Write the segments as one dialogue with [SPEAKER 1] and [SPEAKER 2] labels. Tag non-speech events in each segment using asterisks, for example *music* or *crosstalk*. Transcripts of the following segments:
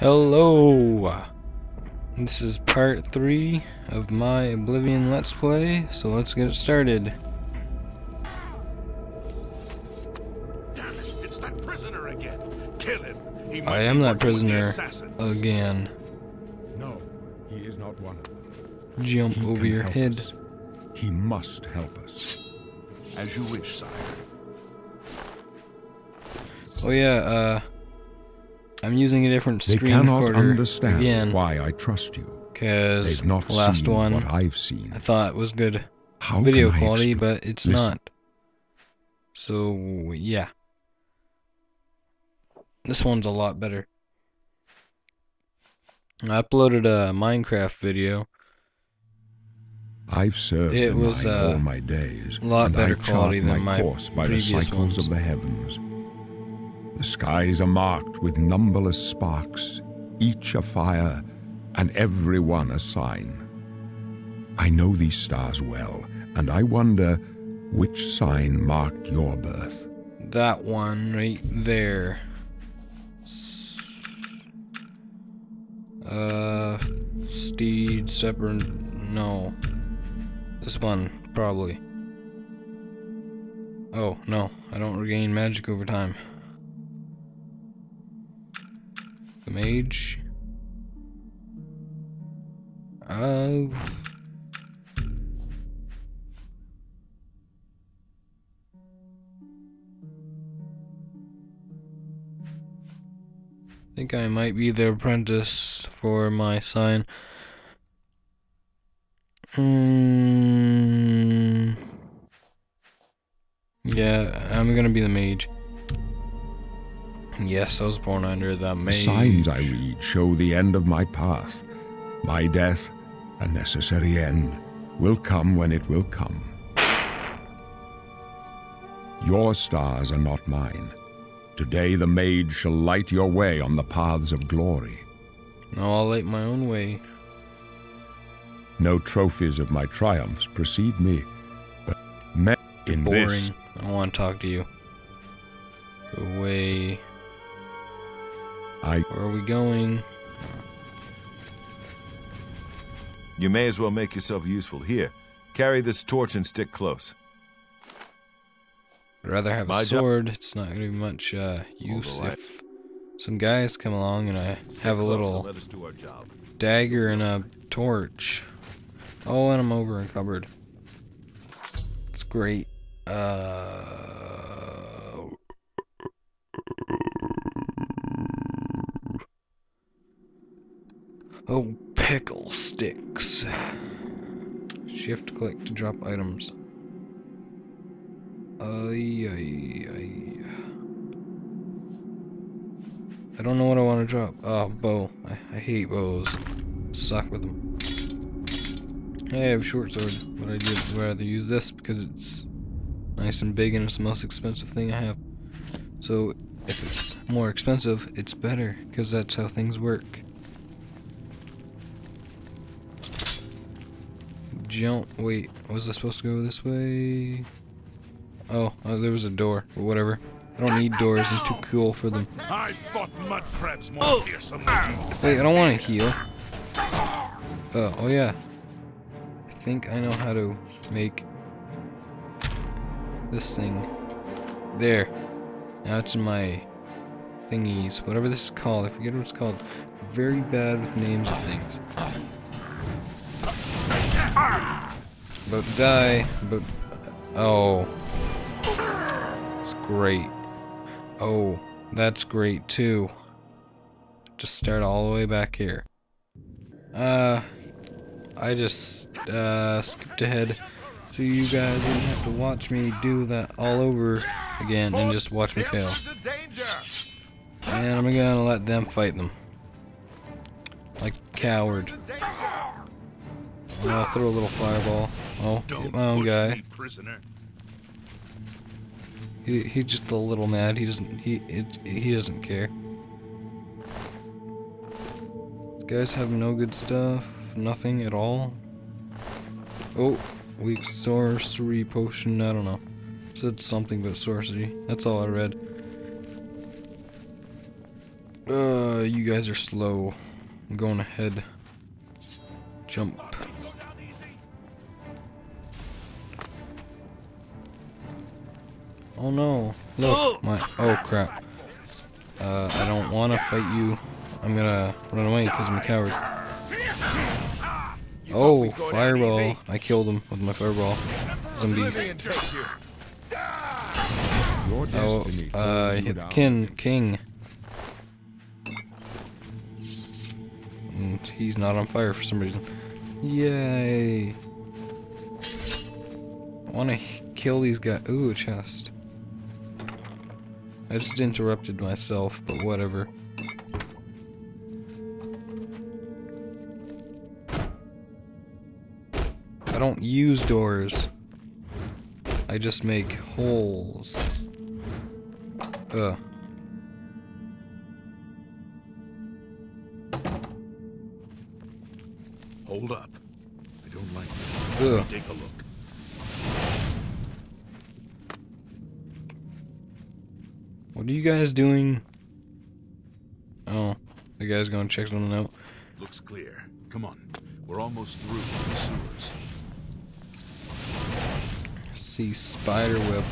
[SPEAKER 1] Hello! This is part 3 of my Oblivion Let's Play, so let's get it started.
[SPEAKER 2] Damn it, it's that prisoner again. Kill him. He
[SPEAKER 1] I am that
[SPEAKER 2] working with the
[SPEAKER 1] prisoner again.
[SPEAKER 3] No, he is not one of them.
[SPEAKER 1] Jump
[SPEAKER 3] He
[SPEAKER 1] over your head.
[SPEAKER 3] us. He must help us.
[SPEAKER 2] As you wish, sire.
[SPEAKER 1] Oh yeah, uh... I'm using a different
[SPEAKER 3] They
[SPEAKER 1] screen
[SPEAKER 3] cannot
[SPEAKER 1] recorder
[SPEAKER 3] understand
[SPEAKER 1] again,
[SPEAKER 3] why I trust you.
[SPEAKER 1] because
[SPEAKER 3] They've not
[SPEAKER 1] the last
[SPEAKER 3] seen
[SPEAKER 1] one
[SPEAKER 3] what I've seen.
[SPEAKER 1] I thought was good
[SPEAKER 3] How
[SPEAKER 1] video quality, but it's
[SPEAKER 3] Listen.
[SPEAKER 1] not. So, yeah. This one's a lot better. I uploaded a Minecraft video.
[SPEAKER 3] I've served
[SPEAKER 1] It was, uh,
[SPEAKER 3] all my days,
[SPEAKER 1] a lot
[SPEAKER 3] and
[SPEAKER 1] better
[SPEAKER 3] I
[SPEAKER 1] quality than
[SPEAKER 3] my course by the
[SPEAKER 1] previous
[SPEAKER 3] cycles
[SPEAKER 1] ones.
[SPEAKER 3] of the heavens. The skies are marked with numberless sparks, each a fire, and every one a sign. I know these stars well, and I wonder which sign marked your birth.
[SPEAKER 1] That one right there. Uh, Steed, Separate, no. This one, probably. Oh, no, I don't regain magic over time. The mage. Uh, think I might be the apprentice for my sign. Hmm. Yeah, I'm gonna be the mage. Yes, I was born under the
[SPEAKER 3] The
[SPEAKER 1] mage.
[SPEAKER 3] signs I read show the end of my path. My death, a necessary end, will come when it will come. Your stars are not mine. Today the mage shall light your way on the paths of glory.
[SPEAKER 1] No, I'll light my own way.
[SPEAKER 3] No trophies of my triumphs precede me, but me in
[SPEAKER 1] Boring.
[SPEAKER 3] this
[SPEAKER 1] I don't want to talk to you. Go away.
[SPEAKER 3] I
[SPEAKER 1] Where are we going?
[SPEAKER 4] You may as well make yourself useful. Here, carry this torch and stick close.
[SPEAKER 1] I'd rather have
[SPEAKER 4] My
[SPEAKER 1] a
[SPEAKER 4] job-
[SPEAKER 1] sword. It's not going to be much uh, use if some guys come along and I
[SPEAKER 4] Stick
[SPEAKER 1] have a
[SPEAKER 4] and
[SPEAKER 1] little
[SPEAKER 4] let us do our job.
[SPEAKER 1] dagger and a torch. Oh, and I'm over encumbered. It's great. Uh, Shift click to drop items. Ay, ay, ay. I don't know what I want to drop. Oh, bow. I, I hate bows. Suck with them. Hey, I have a short sword, but I would rather use this because it's nice and big and it's the most expensive thing I have. So, if it's more expensive, it's better because that's how things work. Jump. Wait, was I supposed to go this way? Oh, oh there was a door, but whatever. I don't need doors, I'm too cool for them.
[SPEAKER 2] I thought mud crabs more oh. fearsome than you.
[SPEAKER 1] Wait, I don't want to heal. Oh, oh yeah. I think I know how to make this thing. There. Now it's in my thingies. Whatever this is called. I forget what it's called. Very bad with names of things. About to die. About. Oh. It's great. Oh, that's great too. Just start all the way back here. Uh, I just uh, skipped ahead so you guys didn't have to watch me do that all over again and just watch me fail. And I'm gonna let them fight them. Like coward. And I'll throw a little fireball. Oh,
[SPEAKER 2] Don't
[SPEAKER 1] my own guy.
[SPEAKER 2] me, prisoner.
[SPEAKER 1] He, he's just a little mad. He doesn't. He it, he doesn't care. These guys have no good stuff. Nothing at all. Oh, weak sorcery potion. I don't know. Said something about sorcery. That's all I read. Uh, you guys are slow. I'm going ahead. Jump. Oh no. Look, my. Oh crap. Uh, I don't want to fight you. I'm gonna run away because I'm a coward. Oh, fireball. I killed him with my fireball. Zombie.
[SPEAKER 3] Your
[SPEAKER 1] Oh,
[SPEAKER 3] destiny
[SPEAKER 1] uh, I
[SPEAKER 3] holds you
[SPEAKER 1] hit the
[SPEAKER 3] down.
[SPEAKER 1] king. King. And he's not on fire for some reason. Yay. I want to kill these guys. Ooh, a chest. I just interrupted myself, but whatever. I don't use doors. I just make holes. Ugh.
[SPEAKER 2] Hold up. I don't like this.
[SPEAKER 1] Ugh.
[SPEAKER 2] Take a look.
[SPEAKER 1] What are you guys doing? Oh, the guy's going to check something out.
[SPEAKER 2] Looks clear. Come on. We're almost through the sewers.
[SPEAKER 1] See spider web.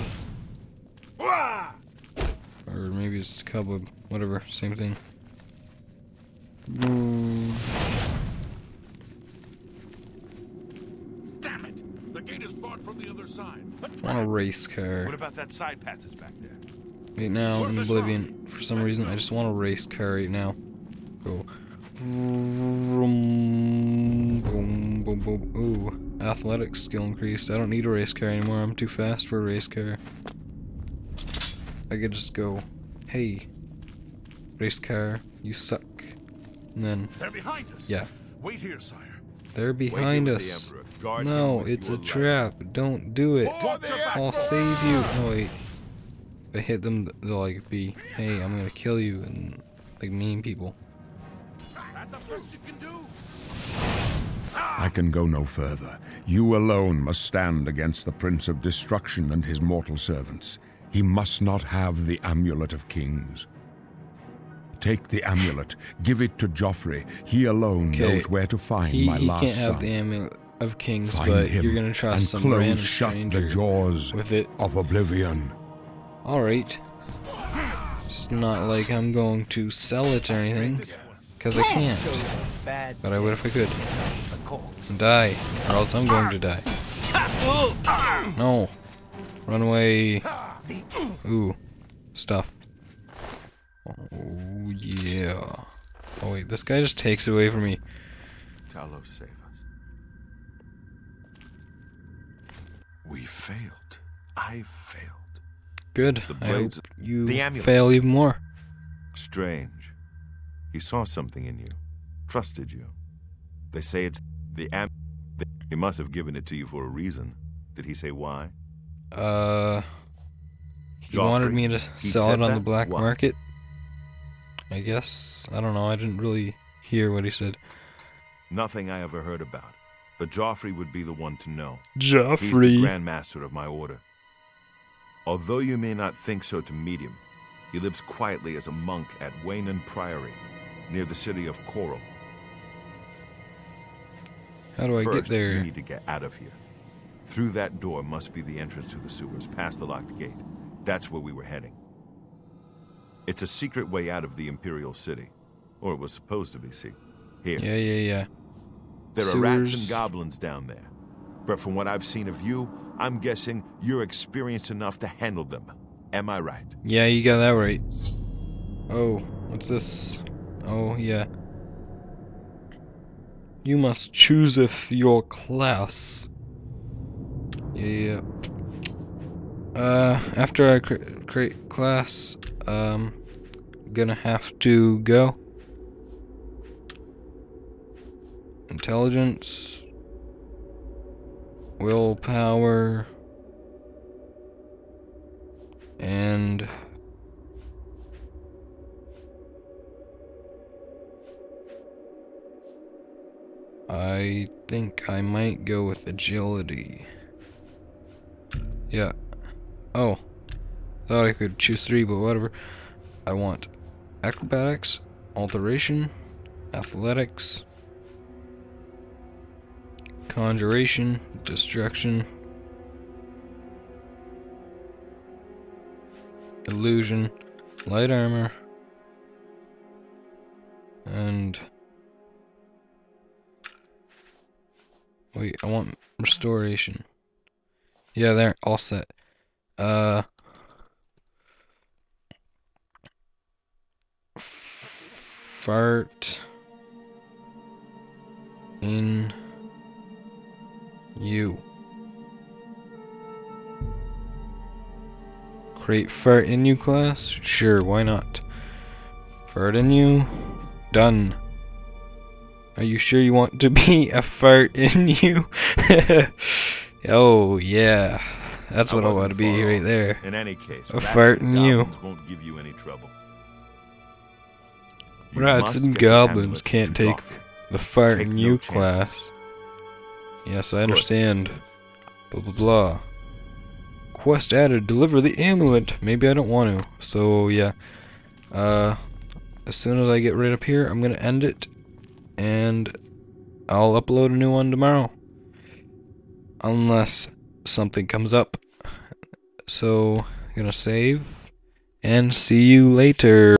[SPEAKER 1] Or maybe it's cobweb. Whatever, same thing. Mm,
[SPEAKER 2] Damn it! The gate is barred from the other side.
[SPEAKER 1] I want a race car.
[SPEAKER 4] What about that side passage back there?
[SPEAKER 1] Right now in Oblivion, for some reason, I just want a race car right now. Go. Vroom, boom, boom, boom. Ooh, athletics skill increased. I don't need a race car anymore. I'm too fast for a race car. I could just go, hey, race car, you suck. And then
[SPEAKER 2] They're behind us.
[SPEAKER 1] Yeah.
[SPEAKER 2] Wait here, sire.
[SPEAKER 1] they're behind
[SPEAKER 4] with the
[SPEAKER 1] us.
[SPEAKER 4] Emperor.
[SPEAKER 1] No, it's a
[SPEAKER 4] your life.
[SPEAKER 1] trap. Don't do it. I'll save you. No wait. If I hit them, they'll like be, hey, I'm gonna kill you, and like mean people.
[SPEAKER 2] The best you can do?
[SPEAKER 3] I can go no further. You alone must stand against the Prince of Destruction and his mortal servants. He must not have the Amulet of Kings. Take the amulet, give it to Jauffre. He alone
[SPEAKER 1] Okay,
[SPEAKER 3] knows where to find
[SPEAKER 1] He,
[SPEAKER 3] my
[SPEAKER 1] he can't have
[SPEAKER 3] son.
[SPEAKER 1] the amulet of kings,
[SPEAKER 3] Find
[SPEAKER 1] but
[SPEAKER 3] him
[SPEAKER 1] you're gonna trust
[SPEAKER 3] and
[SPEAKER 1] some
[SPEAKER 3] close
[SPEAKER 1] random
[SPEAKER 3] shut
[SPEAKER 1] stranger
[SPEAKER 3] the jaws
[SPEAKER 1] with it.
[SPEAKER 3] of oblivion.
[SPEAKER 1] All right. It's not like I'm going to sell it or anything, because I can't. But I would if I could. And die, or else I'm going to die. No. Run away. Ooh. Stuff. Oh yeah. Oh wait, this guy just takes it away from me.
[SPEAKER 4] Talos, save us. We failed. I failed.
[SPEAKER 1] Good.
[SPEAKER 4] The
[SPEAKER 1] I hope
[SPEAKER 4] blades-
[SPEAKER 1] you
[SPEAKER 4] the amulet.
[SPEAKER 1] fail even more.
[SPEAKER 4] Strange. He saw something in you. Trusted you. They say it's the am. He must have given it to you for a reason. Did he say why?
[SPEAKER 1] Uh, he wanted me to sell it on the black
[SPEAKER 4] Why?
[SPEAKER 1] market. I guess. I don't know. I didn't really hear what he said.
[SPEAKER 4] Nothing I ever heard about. But Jauffre would be the one to know. Jauffre. He's the
[SPEAKER 1] Jauffre.
[SPEAKER 4] Grand Master of my order. Although you may not think so to meet him, he lives quietly as a monk at Weynon Priory, near the city of Chorrol.
[SPEAKER 1] How do I
[SPEAKER 4] First,
[SPEAKER 1] get there?
[SPEAKER 4] you need to get out of here. Through that door must be the entrance to the sewers, past the locked gate. That's where we were heading. It's a secret way out of the Imperial City. Or it was supposed to be, see. Here.
[SPEAKER 1] Yeah, yeah, yeah.
[SPEAKER 4] There are rats and goblins down there. But from what I've seen of you, I'm guessing you're experienced enough to handle them. Am I right?
[SPEAKER 1] Yeah, you got that right. Oh, what's this? Oh, yeah. You must chooseth your class. Yeah, yeah. Uh, after I cre create class, um, gonna have to go. Intelligence. Willpower. And I think I might go with agility. Yeah. Oh. Thought I could choose three, but whatever. I want acrobatics, Alteration, Athletics, Conjuration, Destruction, Illusion, Light Armor, and wait, I want Restoration. Yeah, there, all set. Uh, fart in you. Create fart in you class? Sure, why not? Fart in you. Done. Are you sure you want to be *laughs* a fart in you? *laughs* oh, yeah. That's what I, want to be right there.
[SPEAKER 4] In any case,
[SPEAKER 1] A fart in you.
[SPEAKER 4] won't give you any trouble. You
[SPEAKER 1] Rats and goblins can't take The fart
[SPEAKER 4] Take
[SPEAKER 1] in
[SPEAKER 4] no
[SPEAKER 1] you
[SPEAKER 4] chances.
[SPEAKER 1] Yes, I understand. Blah blah blah. Quest added, deliver the amulet. Maybe I don't want to. So yeah. Uh as soon as I get right up here, I'm gonna end it and I'll upload a new one tomorrow. Unless something comes up. So I'm gonna save and see you later.